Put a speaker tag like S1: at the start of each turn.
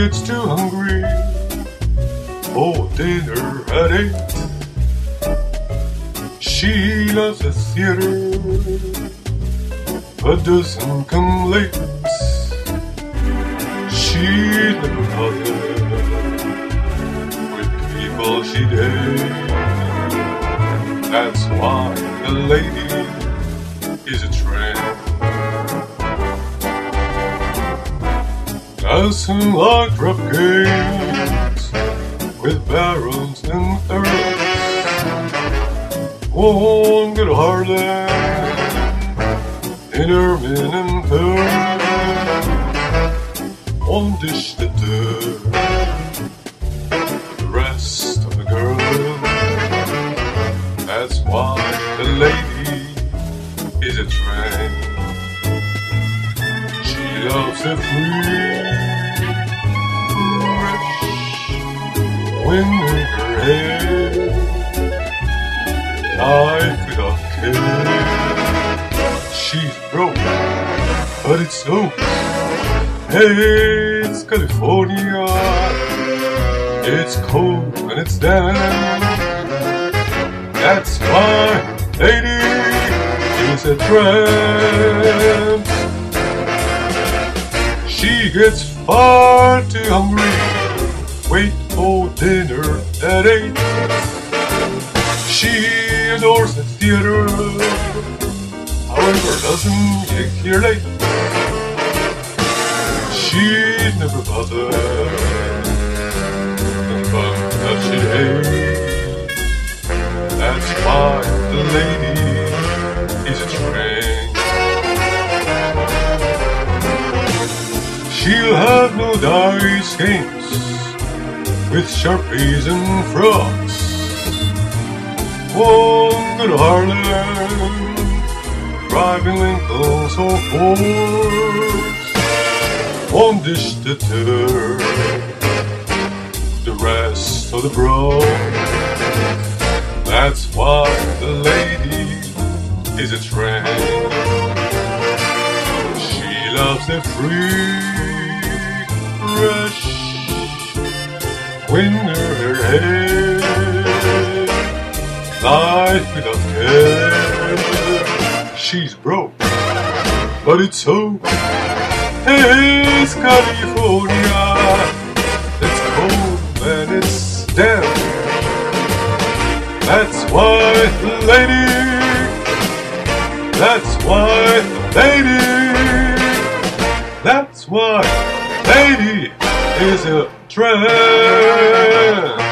S1: gets too hungry for dinner at eight. She loves the theater, but doesn't come late. She'd never bother with people she dates. That's why the lady is a tramp. Dancing like games with barrels and earls. Won't get Harlan in ermine and pearl. One dish to the rest of the girl. That's why the lady is a tramp. Loves free, fresh wind in her hair. Life without care. She's broke, but it's so. Hey, it's California. It's cold and it's damp. That's why lady is a tramp. She gets far too hungry. Wait for dinner at eight. She adores the theater. However, doesn't get here late. She'd never bother. She'll have no dice games with sharpies and frogs. One good Harlan, driving Lincoln's or Fords. One dish to turn, the rest of the bro. That's why the lady is a tramp. Loves the free, in her hair. Life without care. She's broke, but it's so. It's California. It's cold and it's damp. That's why lady. That's why lady. That's why, baby, is a trend.